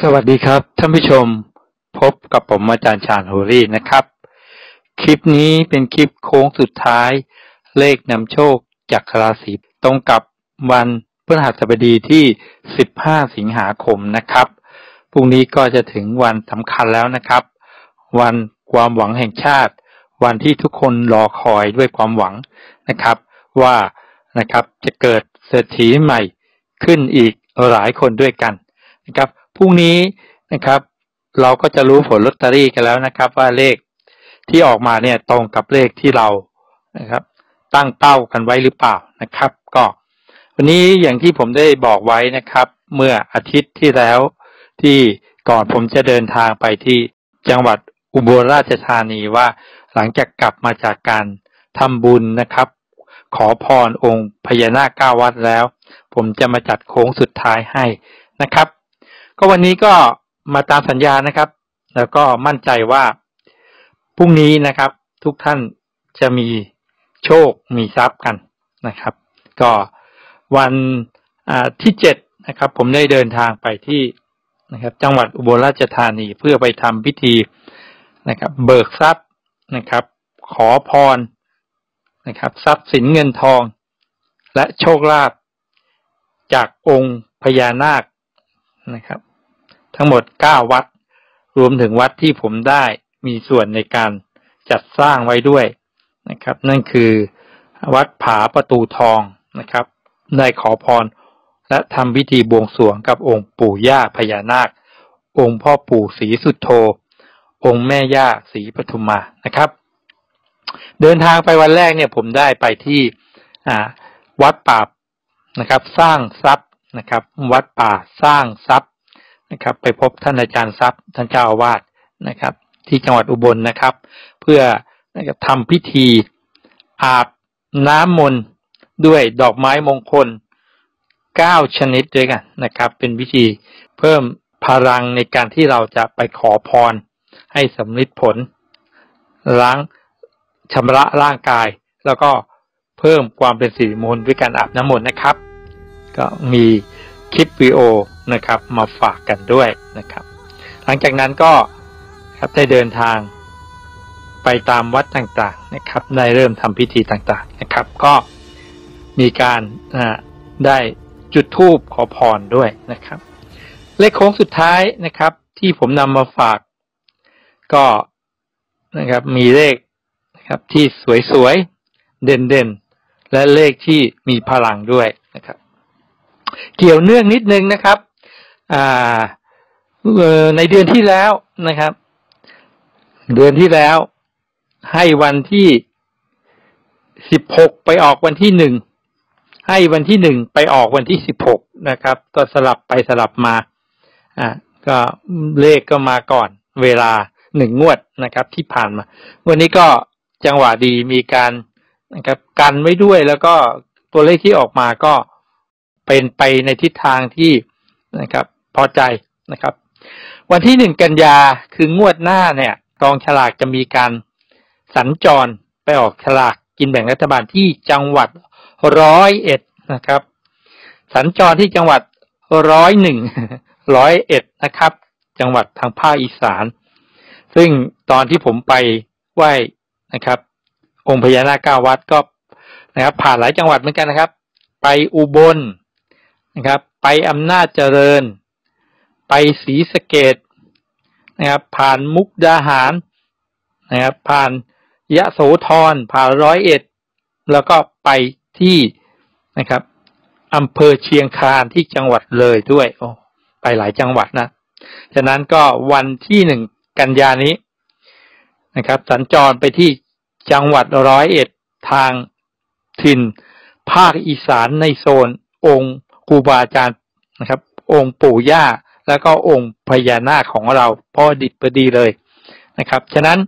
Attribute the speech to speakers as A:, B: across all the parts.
A: สวัสดีครับท่านผู้ชมพบกับผมอาจารย์ชาญโฮรี่นะครับ คลิปนี้เป็นคลิปโค้งสุดท้าย เลขนำโชคจากราศีตรงกับวันพฤหัสบดีที่ 15 สิงหาคมนะครับพรุ่งนี้ก็จะถึงวันสำคัญแล้วนะครับ วันความหวังแห่งชาติ วันที่ทุกคนรอคอยด้วยความหวังนะครับ ว่านะครับจะเกิดเศรษฐีใหม่ขึ้นอีกหลายคนด้วยกันนะครับ พรุ่งนี้นะครับ เราก็จะรู้ผลลอตเตอรี่กันแล้วนะครับ ว่าเลขที่ออกมาเนี่ยตรงกับเลขที่เรานะครับ ตั้งเป้ากันไว้หรือเปล่านะครับ ก็ วันนี้อย่างที่ผมได้บอกไว้นะครับ เมื่ออาทิตย์ที่แล้วที่ก่อนผมจะเดินทางไปที่จังหวัดอุบลราชธานีว่าหลังจากกลับมาจากการทำบุญนะครับ ขอพรองค์พญานาคเก้าวัดแล้ว ผมจะมาจัดโค้งสุดท้ายให้นะครับ ก็วันนี้ก็มาตามสัญญานะครับ แล้วก็มั่นใจว่าพรุ่งนี้นะครับ ทุกท่านจะมีโชคมีทรัพย์กันนะครับ ก็วันที่เจ็ดนะครับ ผมได้เดินทางไปที่นะครับ จังหวัดอุบลราชธานีเพื่อไปทำพิธีนะครับ เบิกทรัพย์นะครับ ขอพรนะครับ ทรัพย์สินเงินทอง และโชคลาภจากองค์พญานาค นะครับ ทั้งหมดเก้าวัด รวมถึงวัดที่ผมได้มีส่วนในการจัดสร้างไว้ด้วยนะครับ นั่นคือวัดผาประตูทองนะครับ ได้ขอพร และทำพิธีบวงสรวงกับองค์ปู่ย่าพญานาค องค์พ่อปู่ศรีสุดโธองค์แม่ย่าศรีปทุมมานะครับ เดินทางไปวันแรกเนี่ยผมได้ไปที่วัดป่านะครับ สร้างทรัพย์ นะครับ วัดป่าสร้างทรัพย์นะครับ ไปพบท่านอาจารย์ทรัพย์ ท่านเจ้าอาวาสนะครับ ที่จังหวัดอุบลนะครับ เพื่อนะครับทำพิธีอาบน้ำมนต์ด้วยดอกไม้มงคลเก้าชนิดด้วยกันนะครับ เป็นวิธีเพิ่มพลังในการที่เราจะไปขอพร ให้สำลิดผล ล้างชำระร่างกาย แล้วก็เพิ่มความเป็นสิริมงคลด้วยการอาบน้ำมนต์นะครับ ก็มีคลิปวิดีโอนะครับมาฝากกันด้วยนะครับ หลังจากนั้นก็ครับได้เดินทางไปตามวัดต่างๆนะครับ ได้เริ่มทำพิธีต่างๆนะครับ ก็มีการได้จุดธูปขอพรด้วยนะครับ เลขโค้งสุดท้ายนะครับ ที่ผมนำมาฝาก ก็นะครับมีเลขนะครับที่สวยๆเด่นๆ และเลขที่มีพลังด้วยนะครับ เกี่ยวเนื่องนิดนึงนะครับ อ่าในเดือนที่แล้วนะครับ เดือนที่แล้ว ให้วันที่สิบหกไปออกวันที่หนึ่งให้วันที่หนึ่งไปออกวันที่สิบหกนะครับ ก็สลับไปสลับมา อ่าก็เลขก็มาก่อน เวลาหนึ่งงวดนะครับ ที่ผ่านมา วันนี้ก็จังหวะดีมีการนะครับกันไว้ด้วยแล้วก็ตัวเลขที่ออกมาก็ เป็นไปในทิศทางที่นะครับพอใจนะครับ วันที่หนึ่งกันยาคืองวดหน้าเนี่ยกองฉลากจะมีการสัญจรไปออกฉลากกินแบ่งรัฐบาลที่จังหวัดร้อยเอ็ดนะครับ สัญจรที่จังหวัดร้อยหนึ่งร้อยเอ็ดนะครับ จังหวัดทางภาคอีสาน ซึ่งตอนที่ผมไปไหว้นะครับ องค์พญานาคเก้าวัดก็นะครับ ผ่านหลายจังหวัดเหมือนกันนะครับ ไปอุบล นะครับ ไปอำนาจเจริญ ไปศรีสะเกดนะครับ ผ่านมุกดาหารนะครับ ผ่านยะโสธรผ่านร้อยเอ็ด แล้วก็ไปที่นะครับอำเภอเชียงคานที่จังหวัดเลยด้วย โอ้ไปหลายจังหวัดนะฉะนั้นก็วันที่หนึ่งกันยานี้นะครับ สัญจรไปที่จังหวัดร้อยเอ็ดทางถิ่น ภาคอีสานในโซนองค์ ครูบาอาจารย์นะครับ องค์ปู่ย่า แล้วก็องค์พญานาคของเราพ่อดิบพอดีเลยนะครับ ฉะนั้น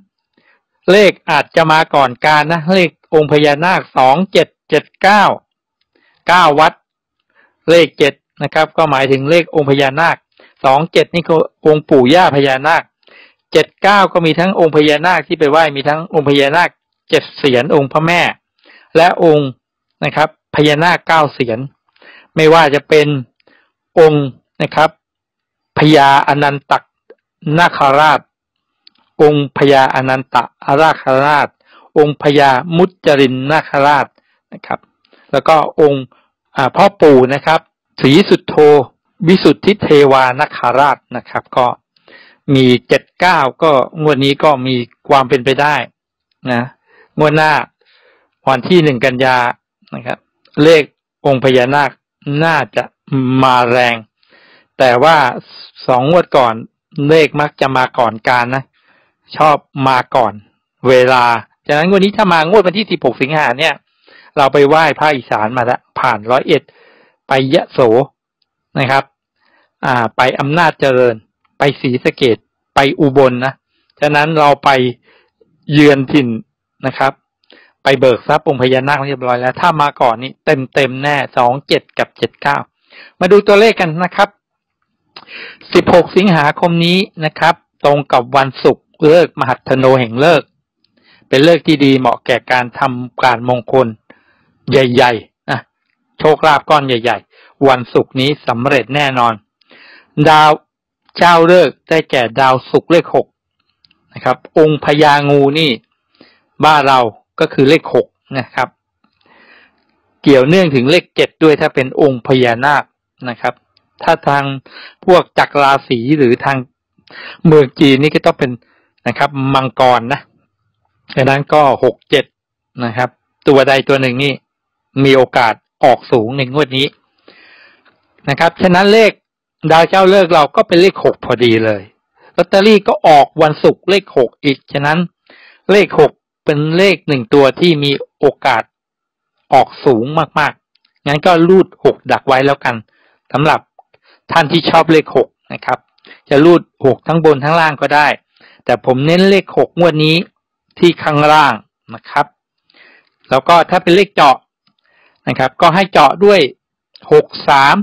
A: เลขอาจจะมาก่อนการนะ เลของค์พญานาคสองเจ็ดเจ็ดเก้าเก้าวัด เลขเจ็ดนะครับ ก็หมายถึงเลของค์พญานาคสองเจ็ดนี่คือองค์ปู่ย่าพญานาคเจ็ดเก้าก็มีทั้งองค์พญานาคที่ไปไหว้มีทั้งองค์พญานาคเจ็ดเสียนองค์พระแม่ และองค์นะครับพญานาคเก้าเสียน ไม่ว่าจะเป็นองค์นะครับพญาอนันตนาคราช องค์พญาอนันตอาราคราช องค์พญามุจรินนาคราชนะครับ แล้วก็องค์พ่อปู่นะครับสีสุดโทวิสุทธิเทวานาคาราชนะครับ ก็มีเจ็ดเก้าก็งวดนี้ก็มีความเป็นไปได้นะงวดหน้าวันที่หนึ่งกันยานะครับ เลของค์พญานาค น่าจะมาแรง แต่ว่าสองงวดก่อนเลขมักจะมาก่อนการนะ ชอบมาก่อน เวลาฉะนั้นวันนี้ถ้ามางวดวันที่สิบหกสิงหาเนี่ย เราไปไหว้พระอีสานมาล้วผ่านร้อยเอ็ด ไปยะโสนะครับ อ่า ไปอำนาจเจริญ ไปศรีสะเกดไปอุบลนนะฉะนั้นเราไปเยือนถิ่นนะครับ ไปเบิกทรัพย์องค์พญานาคเรียบร้อยแล้ว ถ้ามาก่อนนี้เต็มเต็มแน่สองเจ็ดกับเจ็ดเก้ามาดูตัวเลขกันนะครับสิบหกสิงหาคมนี้นะครับ ตรงกับวันศุกร์เลิกมหัตโนแห่งเลิก เป็นเลิกที่ดีเหมาะแก่การทำการมงคล ใหญ่ๆนะโชคลาภก้อนใหญ่ ๆ วันศุกร์นี้สำเร็จแน่นอน ดาวเจ้าเลิกได้แก่ดาวศุกร์เลขหกนะครับ องค์พญางูนี่ บ้านเรา ก็คือเลขหกนะครับ เกี่ยวเนื่องถึงเลขเจ็ดด้วยถ้าเป็นองค์พญานาคนะครับ ถ้าทางพวกจักรราศีหรือทางเมืองจีนนี่ก็ต้องเป็นนะครับ มังกรนะดังนั้นก็หกเจ็ดนะครับ ตัวใดตัวหนึ่งนี่มีโอกาสออกสูงในงวดนี้นะครับ ฉะนั้นเลขดาวเจ้าเลิกเราก็เป็นเลขหกพอดีเลยลอตเตอรี่ก็ออกวันศุกร์เลขหกอีก ฉะนั้นเลขหก เป็นเลขหนึ่งตัวที่มีโอกาสออกสูงมากๆ งั้นก็รูดหกดักไว้แล้วกันสำหรับท่านที่ชอบเลขหกนะครับ จะรูดหกทั้งบนทั้งล่างก็ได้ แต่ผมเน้นเลขหกงวดนี้ที่ข้างล่างนะครับ แล้วก็ถ้าเป็นเลขเจาะนะครับ ก็ให้เจาะด้วยหกสาม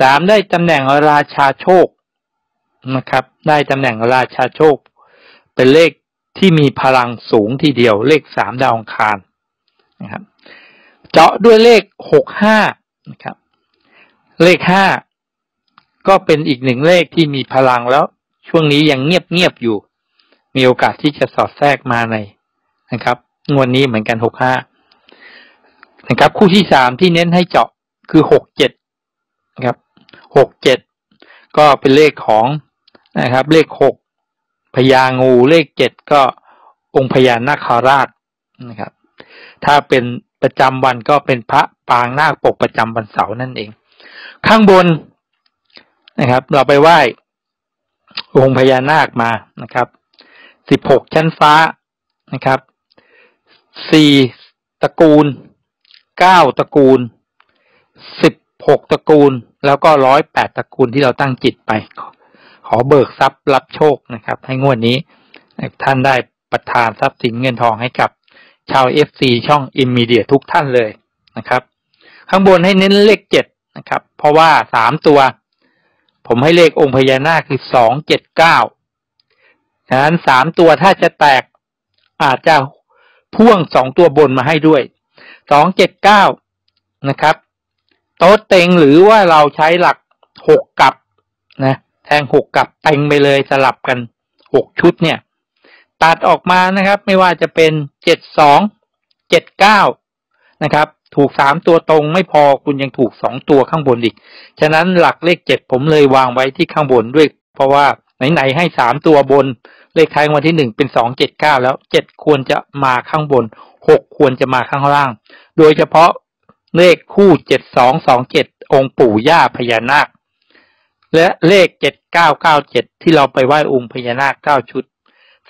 A: สามได้ตำแหน่งราชาโชคนะครับ ได้ตำแหน่งราชาโชค เป็นเลข ที่มีพลังสูงทีเดียวเลขสามดาวองคารนะครับเจาะด้วยเลขหกห้านะครับ เลขห้าก็เป็นอีกหนึ่งเลขที่มีพลังแล้ว ช่วงนี้ยังเงียบเงียบอยู่ มีโอกาสที่จะสอดแทรกมาในนะครับงวดนี้เหมือนกันหกห้านะครับ คู่ที่สามที่เน้นให้เจาะคือหกเจ็ดนะครับหกเจ็ดก็เป็นเลขของนะครับ เลขหก พญางูเลขเจ็ดก็องค์พญานาคาราชนะครับ ถ้าเป็นประจำวันก็เป็นพระปางนาคปกประจำวันเสาร์นั่นเอง ข้างบนนะครับ เราไปไหว้องค์พญานาคมานะครับสิบหกชั้นฟ้านะครับสี่ตระกูลเก้าตระกูลสิบหกตระกูล แล้วก็ร้อยแปดตระกูลที่เราตั้งจิตไป ขอเบิกทรัพย์รับโชคนะครับ ให้งวดนี้ ท่านได้ประทานทรัพย์สินเงินทองให้กับชาว FC ช่องอิมมีเดียทุกท่านเลยนะครับ ข้างบนให้เน้นเลขเจ็ดนะครับ เพราะว่าสามตัว ผมให้เลของค์พญานาคคือสองเจ็ดเก้าดังนั้นสามตัวถ้าจะแตกอาจจะพ่วงสองตัวบนมาให้ด้วยสองเจ็ดเก้านะครับ โต๊ะเต็งหรือว่าเราใช้หลักหกกับนะ งหกกับเต็งไปเลยสลับกันหกชุดเนี่ย ตัดออกมานะครับ ไม่ว่าจะเป็นเจ็ดสองเจ็ดเก้านะครับ ถูกสามตัวตรงไม่พอคุณยังถูกสองตัวข้างบนอีก ฉะนั้นหลักเลขเจ็ดผมเลยวางไว้ที่ข้างบนด้วย เพราะว่าไหนๆให้สามตัวบน เลขท้ายวันที่หนึ่งเป็นสองเจ็ดเก้าแล้วเจ็ดควรจะมาข้างบนหกควรจะมาข้างล่าง โดยเฉพาะเลขคู่เจ็ดสองสองเจ็ดองค์ปู่ย่าพญานาค และเลขเจ็ดเก้าเก้าเจ็ดที่เราไปไหว้องค์พญานาคเก้าชุด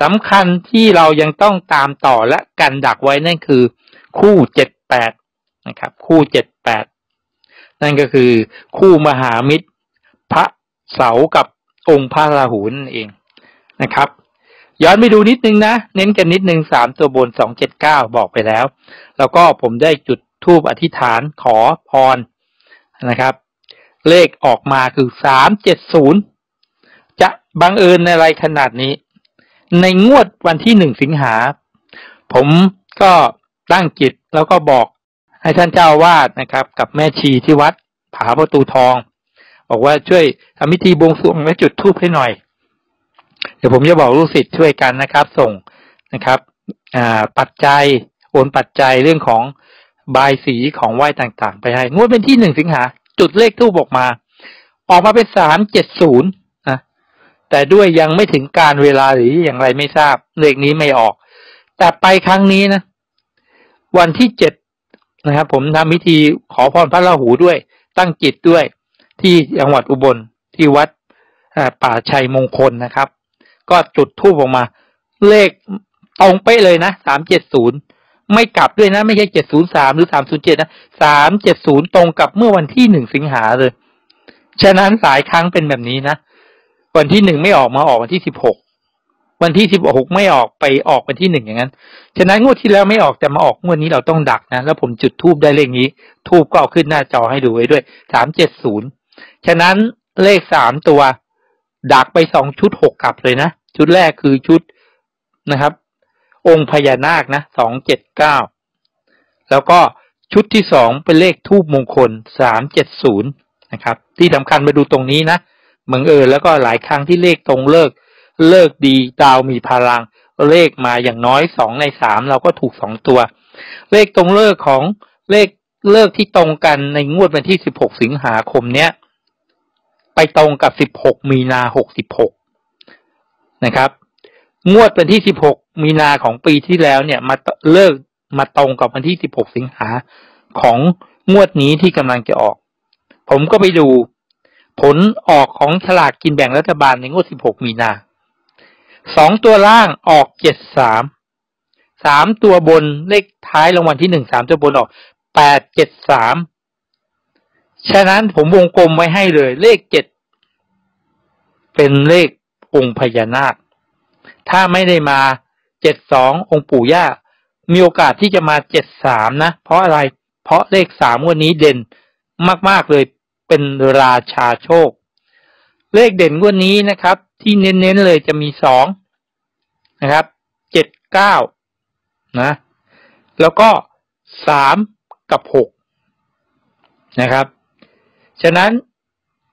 A: สำคัญที่เรายังต้องตามต่อและกันดักไว้นั่นคือ คู่เจ็ดแปดนะครับ คู่เจ็ดแปดนั่นก็คือคู่มหามิตร พระเสากับองค์พระราหูนั่นเองนะครับ ย้อนไปดูนิดนึงนะ เน้นกันนิดนึงสามตัวบนสองเจ็ดเก้าบอกไปแล้ว แล้วก็ผมได้จุดทูบอธิษฐานขอพรนะครับ เลขออกมาคือสามเจ็ดศูนย์จะบังเอิญในอะไรขนาดนี้ ในงวดวันที่หนึ่งสิงหา ผมก็ตั้งจิตแล้วก็บอกให้ท่านเจ้าวาดนะครับ กับแม่ชีที่วัดผาประตูทอง บอกว่าช่วยทำพิธีบวงสรวงและจุดธูปให้หน่อย เดี๋ยวผมจะบอกลูกศิษย์ช่วยกันนะครับ ส่งนะครับปัจจัยโอนปัจจัยเรื่องของบายสีของไหว้ต่างๆ ไปให้งวดเป็นที่หนึ่งสิงหา จุดเลขทูบออกมา ออกมาเป็นสามเจ็ดศูนย์นะแต่ด้วยยังไม่ถึงการเวลาหรืออย่างไรไม่ทราบเลขนี้ไม่ออก แต่ไปครั้งนี้นะ วันที่เจ็ดนะครับผมทำพิธีขอพรพระราหูด้วย ตั้งจิตด้วย ที่จังหวัดอุบลที่วัดป่าชัยมงคลนะครับ ก็จุดทูบออกมา เลขตรงเป๊ะเลยนะสามเจ็ดศูนย์ ไม่กลับด้วยนะ ไม่ใช่เจ็ดศูนย์สามหรือสามศูนย์เจ็ดนะสามเจ็ดศูนย์ตรงกับเมื่อวันที่หนึ่งสิงหาเลย ฉะนั้นหลายครั้งเป็นแบบนี้นะ วันที่หนึ่งไม่ออกมาออกวันที่สิบหกวันที่สิบหกไม่ออกไปออกวันที่หนึ่งอย่างนั้น ฉะนั้นงวดที่แล้วไม่ออกแต่มาออกงวดนี้เราต้องดักนะ แล้วผมจุดทูบได้เลขนี้ ทูบก็เอาขึ้นหน้าจอให้ดูไว้ด้วยสามเจ็ดศูนย์ฉะนั้นเลขสามตัว ดักไปสองชุดหกกลับเลยนะ ชุดแรกคือชุดนะครับ องค์พญานาคนะสองเจ็ดเก้าแล้วก็ชุดที่สองเป็นเลขทูบมงคลสามเจ็ดศูนย์นะครับ ที่สำคัญมาดูตรงนี้นะเหมือนเออแล้วก็หลายครั้งที่เลขตรงเลิก เลิกดีดาวมีพลัง เลขมาอย่างน้อยสองในสามเราก็ถูกสองตัว เลขตรงเลิกของเลขเลิกที่ตรงกันในงวดวันที่สิบหกสิงหาคมเนี้ยไปตรงกับสิบหกมีนาหกสิบหกนะครับ งวดวันที่สิบหกมีนาของปีที่แล้วเนี่ย มาเลิกมาตรงกับวันที่สิบหกสิงหาของงวดนี้ที่กำลังจะออก ผมก็ไปดูผลออกของฉลากกินแบ่งรัฐบาลในงวดสิบหกมีนาสองตัวล่างออกเจ็ดสามสามตัวบนเลขท้ายรางวัลที่หนึ่งสามตัวบนออกแปดเจ็ดสามฉะนั้นผมวงกลมไว้ให้เลย เลขเจ็ดเป็นเลของค์พญานาค ถ้าไม่ได้มาเจ็ดสององค์ปู่ย่า มีโอกาสที่จะมาเจ็ดสามนะ เพราะอะไร เพราะเลขสามวันนี้เด่นมาก ๆ เลยเป็นราชาโชค เลขเด่นวันนี้นะครับ ที่เน้น ๆ เลยจะมีสองนะครับเจ็ดเก้านะ แล้วก็สามกับหกนะครับ ฉะนั้น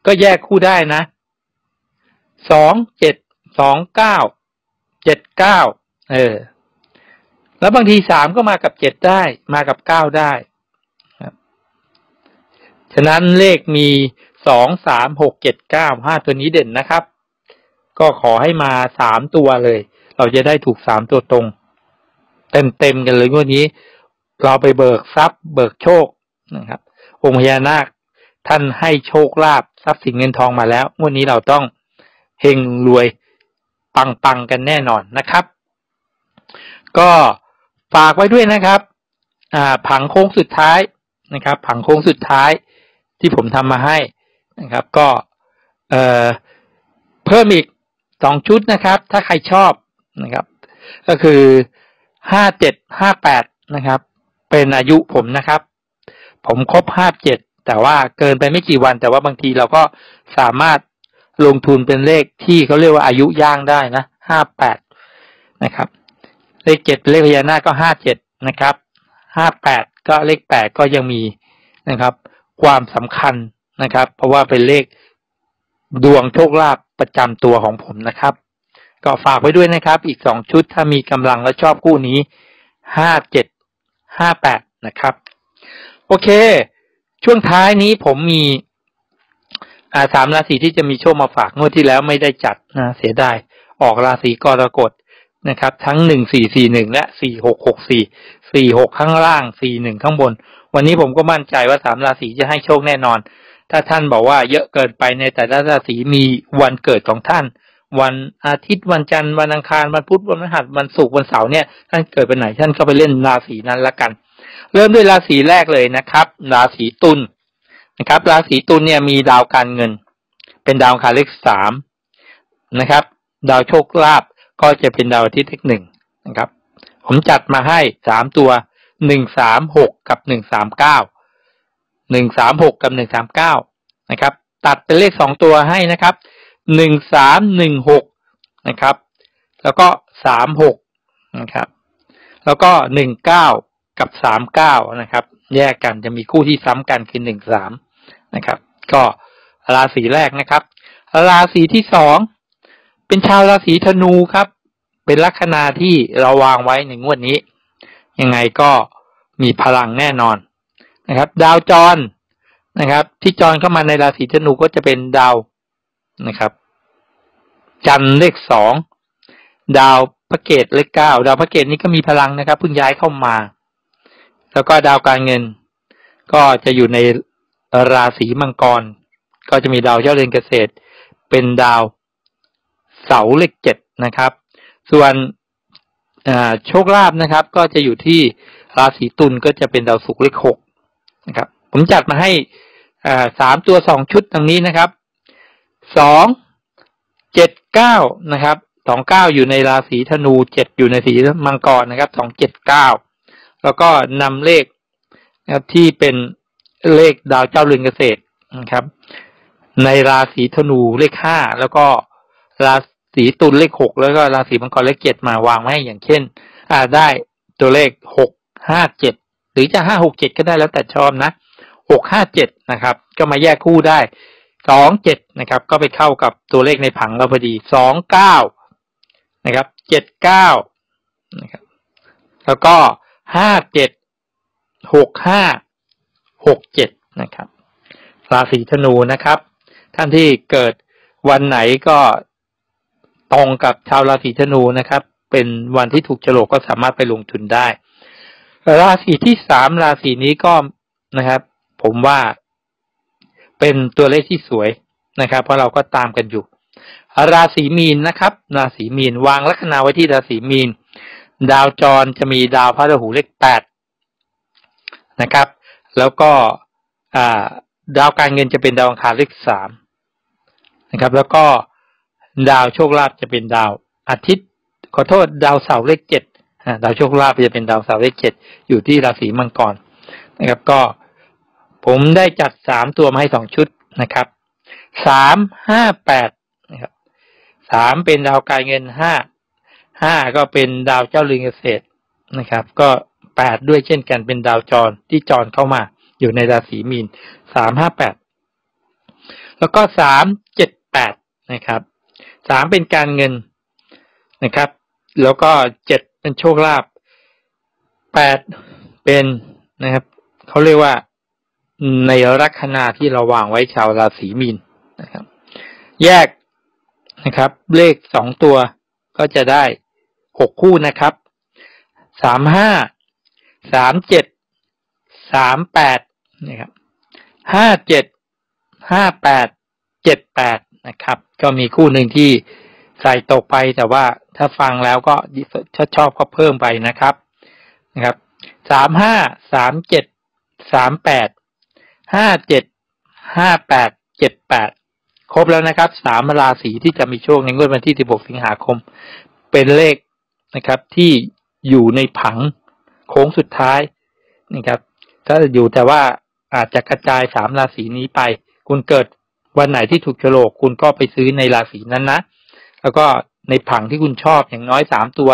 A: ก็แยกคู่ได้นะสองเจ็ดสองเก้า เจ็ดเก้าเออ แล้วบางทีสามก็มากับเจ็ดได้ มากับเก้าได้ฉะนั้นเลขมีสองสามหกเจ็ดเก้าห้าตัวนี้เด่นนะครับ ก็ขอให้มาสามตัวเลย เราจะได้ถูกสามตัวตรง เต็มเต็มกันเลยวันนี้ เราไปเบิกทรัพย์เบิกโชคนะครับองค์พญานาคท่านให้โชคลาภทรัพย์สินเงินทองมาแล้ว วันนี้เราต้องเฮงรวย ปังปังกันแน่นอนนะครับ ก็ฝากไว้ด้วยนะครับผังโค้งสุดท้ายนะครับ ผังโค้งสุดท้ายที่ผมทำมาให้นะครับ ก็เเพิ่มอีกสองชุดนะครับ ถ้าใครชอบนะครับ ก็คือห้าเจ็ดห้าแปดนะครับ เป็นอายุผมนะครับ ผมครบห้าเจ็ดแต่ว่าเกินไปไม่กี่วัน แต่ว่าบางทีเราก็สามารถ ลงทุนเป็นเลขที่เขาเรียกว่าอายุย่างได้นะห้าแปดนะครับ เลขเจ็ดเป็นเลขพญานาคก็ห้าเจ็ดนะครับห้าแปดก็เลขแปดก็ยังมีนะครับ ความสำคัญนะครับ เพราะว่าเป็นเลขดวงโชคลาภประจำตัวของผมนะครับ ก็ฝากไว้ด้วยนะครับ อีกสองชุดถ้ามีกำลังและชอบคู่นี้ห้าเจ็ดห้าแปดนะครับ โอเค ช่วงท้ายนี้ผมมี อาสามราศีที่จะมีโชคมาฝากงวดที่แล้วไม่ได้จัดนะเสียดายออกราศีกรกฎนะครับ ทั้งหนึ่งสี่สี่หนึ่งและสี่หกหกสี่สี่หกข้างล่างสี่หนึ่งข้างบน วันนี้ผมก็มั่นใจว่าสามราศีจะให้โชคแน่นอน ถ้าท่านบอกว่าเยอะเกินไปในแต่ละราศีมีวันเกิดของท่าน วันอาทิตย์วันจันทร์วันอังคารวันพุธวันพฤหัสวันศุกร์วันเสาร์เนี่ยท่านเกิดเป็นไหนท่านก็ไปเล่นราศีนั้นละกัน เริ่มด้วยราศีแรกเลยนะครับ ราศีตุล นะครับราศีตุลเนี่ยมีดาวการเงิน เป็นดาวคาเลขสามนะครับ ดาวโชคลาภก็จะเป็นดาวอาทิตย์เลขหนึ่งนะครับ ผมจัดมาให้สามตัวหนึ่งสามหกกับหนึ่งสามเก้าหนึ่งสามหกกับหนึ่งสามเก้านะครับ ตัดเป็นเลขสองตัวให้นะครับหนึ่งสามหนึ่งหกนะครับ แล้วก็สามหกนะครับ แล้วก็หนึ่งเก้ากับสามเก้านะครับ แยกกันจะมีคู่ที่ซ้ำกันคือหนึ่งสาม นะครับ ก็ราศีแรกนะครับ ราศีที่สองเป็นชาวราศีธนูครับ เป็นลัคนาที่เราวางไว้ในงวดนี้ ยังไงก็มีพลังแน่นอนนะครับ ดาวจรนะครับ ที่จรเข้ามาในราศีธนูก็จะเป็นดาวนะครับ จันทร์เลขสองดาวพระเกตเลขเก้าดาวพระเกตนี้ก็มีพลังนะครับเพิ่งย้ายเข้ามา แล้วก็ดาวการเงิน ก็จะอยู่ใน ราศีมังกร ก็จะมีดาวเจ้าเรือนเกษตร เป็นดาวเสาเลขเจ็ดนะครับ ส่วนโชคลาภนะครับ ก็จะอยู่ที่ราศีตุลก็จะเป็นดาวศุกร์เลขหกนะครับ ผมจัดมาให้สามตัวสองชุดตรงนี้นะครับสองเจ็ดเก้านะครับสองเก้าอยู่ในราศีธนูเจ็ดอยู่ในสีมังกรนะครับสองเจ็ดเก้าแล้วก็นำเลขนะครับที่เป็น เลขดาวเจ้าเรือนเกษตรนะครับ ในราศีธนูเลขห้าแล้วก็ราศีตุลเลขหกแล้วก็ราศีมังกรเลขเจ็ดมาวางไว้อย่างเช่น อ่าได้ตัวเลขหกห้าเจ็ดหรือจะห้าหกเจ็ดก็ได้แล้วแต่ชอบนะหกห้าเจ็ดนะครับ ก็มาแยกคู่ได้สองเจ็ดนะครับ ก็ไปเข้ากับตัวเลขในผังเราพอดีสองเก้านะครับเจ็ดเก้านะครับ แล้วก็ห้าเจ็ดหกห้า หกเจ็ดนะครับ ราศีธนูนะครับ ท่านที่เกิดวันไหนก็ตรงกับชาวราศีธนูนะครับ เป็นวันที่ถูกโฉลกก็สามารถไปลงทุนได้ ราศีที่สามราศีนี้ก็นะครับ ผมว่าเป็นตัวเลขที่สวยนะครับ เพราะเราก็ตามกันอยู่ ราศีมีนนะครับ ราศีมีนวางลัคนาไว้ที่ราศีมีน ดาวจรจะมีดาวพระราหูเลขแปดนะครับ แล้วก็ดาวการเงินจะเป็นดาวอังคารเลขสามนะครับ แล้วก็ดาวโชคลาภจะเป็นดาวอาทิตย์ ขอโทษดาวเสาร์เลขเจ็ดดาวโชคลาภจะเป็นดาวเสาร์เลขเจ็ดอยู่ที่ราศีมังกรนะครับ ก็ผมได้จัดสามตัวมาให้สองชุดนะครับสามห้าแปดนะครับสามเป็นดาวการเงินห้าห้าก็เป็นดาวเจ้าเรือนเกษตรนะครับ ก็ แปดด้วยเช่นกันเป็นดาวจรที่จรเข้ามา อยู่ในราศีมีนสามห้าแปดแล้วก็สามเจ็ดแปดนะครับสามเป็นการเงินนะครับ แล้วก็เจ็ดเป็นโชคลาภแปดเป็นนะครับเขาเรียกว่าในลัคนาที่เราวางไว้ชาวราศีมีนนะครับ แยกนะครับ เลขสองตัวก็จะได้หกคู่นะครับสามห้า สามเจ็ดสามแปดนะครับห้าเจ็ดห้าแปดเจ็ดแปดนะครับ ก็มีคู่หนึ่งที่ใส่ตกไปแต่ว่าถ้าฟังแล้วก็ถ้าชอบก็เพิ่มไปนะครับนะครับสามห้าสามเจ็ดสามแปดห้าเจ็ดห้าแปดเจ็ดแปดครบแล้วนะครับสามราศีที่จะมีโชคในงวดวันที่สิบหกสิงหาคม เป็นเลขนะครับที่อยู่ในผัง โค้งสุดท้ายนะครับถ้าอยู่แต่ว่าอาจจะกระจายสามราศีนี้ไป คุณเกิดวันไหนที่ถูกโฉลกคุณก็ไปซื้อในราศีนั้นนะ แล้วก็ในผังที่คุณชอบอย่างน้อยสามตัว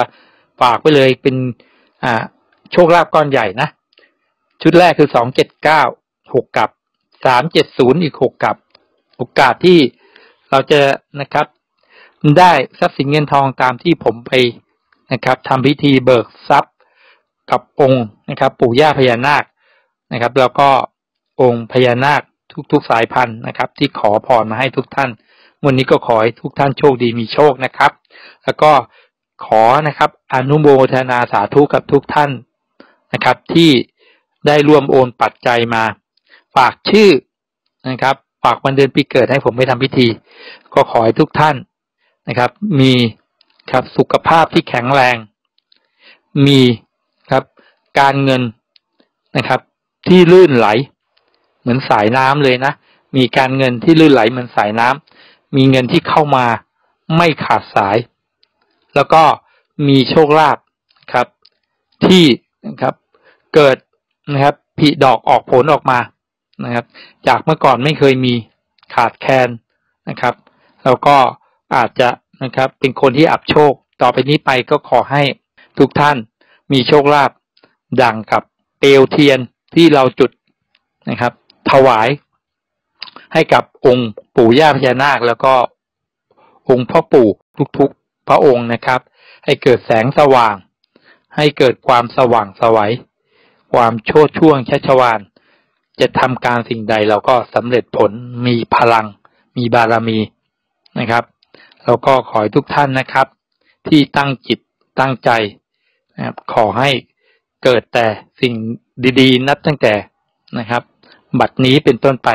A: ฝากไปเลยเป็นอ่าโชคลาภก้อนใหญ่นะ ชุดแรกคือสองเจ็ดเก้าหกกับสามเจ็ดศูนย์อีกหกกับ โอกาสที่เราจะนะครับได้ทรัพย์สินเงินทองตามที่ผมไปนะครับทำพิธีเบิกทรัพย์ กับองค์นะครับ ปู่ย่าพญานาคนะครับ แล้วก็องค์พญานาคทุกๆสายพันธุ์นะครับ ที่ขอพรมาให้ทุกท่าน วันนี้ก็ขอให้ทุกท่านโชคดีมีโชคนะครับ แล้วก็ขอนะครับอนุโมทนาสาธุกับทุกท่านนะครับ ที่ได้ร่วมโอนปัจจัยมา ฝากชื่อนะครับ ฝากวันเดือนปีเกิดให้ผมไปทำพิธี ก็ขอให้ทุกท่านนะครับ มีครับสุขภาพที่แข็งแรง มี การเงินนะครับ ที่ลื่นไหล เหมือนสายน้ำเลยนะ มีการเงินที่ลื่นไหลเหมือนสายน้ำมีเงินที่เข้ามาไม่ขาดสาย แล้วก็มีโชคลาภครับ ที่นะครับเกิดนะครับผลิดอกออกผลออกมานะครับ จากเมื่อก่อนไม่เคยมีขาดแคลนนะครับ แล้วก็อาจจะนะครับเป็นคนที่อับโชค ต่อไปนี้ไปก็ขอให้ทุกท่านมีโชคลาภ ดังกับเปลวเทียนที่เราจุดนะครับ ถวายให้กับองค์ปู่ย่าพญานาค แล้วก็องค์พ่อปู่ทุกๆพระองค์นะครับ ให้เกิดแสงสว่าง ให้เกิดความสว่างสวัยความโชดช่วงชัชวานจะทำการสิ่งใดเราก็สำเร็จผลมีพลัง มีบารมีนะครับแล้วก็ขอให้ทุกท่านนะครับ ที่ตั้งจิตตั้งใจนะครับขอให้ เกิดแต่สิ่งดีๆ นับตั้งแต่นะครับ บัดนี้เป็นต้นไป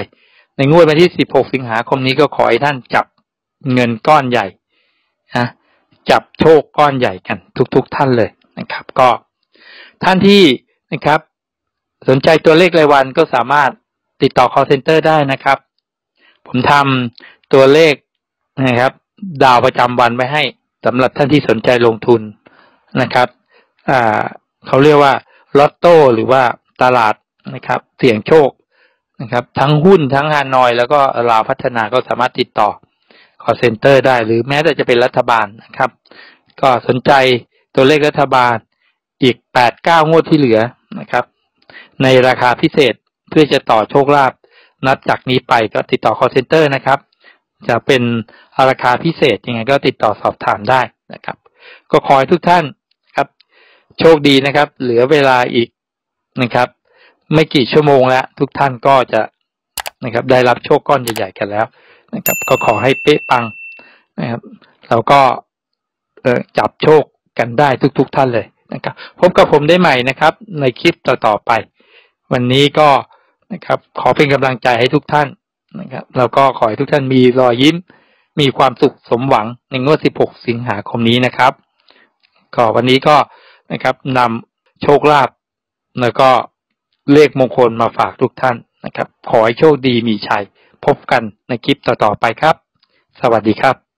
A: ในงวดวันที่ 16 สิงหาคมนี้ก็ขอให้ท่านจับเงินก้อนใหญ่นะจับโชคก้อนใหญ่กัน ทุกๆทท่านเลยนะครับ ก็ ท่านที่นะครับ สนใจตัวเลขรายวันก็สามารถติดต่อ call center ได้นะครับ ผมทำตัวเลขนะครับ ดาวประจำวันไว้ให้สำหรับท่านที่สนใจลงทุนนะครับ อ่า เขาเรียกว่าลอตโต้หรือว่าตลาดนะครับ เสี่ยงโชคนะครับ ทั้งหุ้นทั้งฮานอยแล้วก็ลาวพัฒนาก็สามารถติดต่อ call center ได้ หรือแม้แต่จะเป็นรัฐบาลนะครับ ก็สนใจตัวเลขรัฐบาลอีกแปดเก้างวดที่เหลือนะครับ ในราคาพิเศษเพื่อจะต่อโชคลาภนับจากนี้ไปก็ติดต่อ call center นะครับ จะเป็นราคาพิเศษยังไงก็ติดต่อสอบถามได้นะครับ ก็ขอให้ทุกท่าน โชคดีนะครับ เหลือเวลาอีกนะครับ ไม่กี่ชั่วโมงแล้ว ทุกท่านก็จะนะครับ ได้รับโชคก้อนใหญ่ๆกันแล้วนะครับ ก็ขอให้เป๊ะปังนะครับแล้วก็เออจับโชคกันได้ทุก ๆ ท่านเลยนะครับ พบกับผมได้ใหม่นะครับ ในคลิปต่อๆไป วันนี้ก็นะครับ ขอเป็นกำลังใจให้ทุกท่านนะครับแล้วก็ขอให้ทุกท่านมีรอยยิ้ม มีความสุขสมหวังในงวด 16 สิงหาคมนี้นะครับ ก็วันนี้ก็ นะครับนำโชคลาภแล้วก็เลขมงคลมาฝากทุกท่านนะครับ ขอให้โชคดีมีชัย พบกันในคลิปต่อๆไปครับ สวัสดีครับ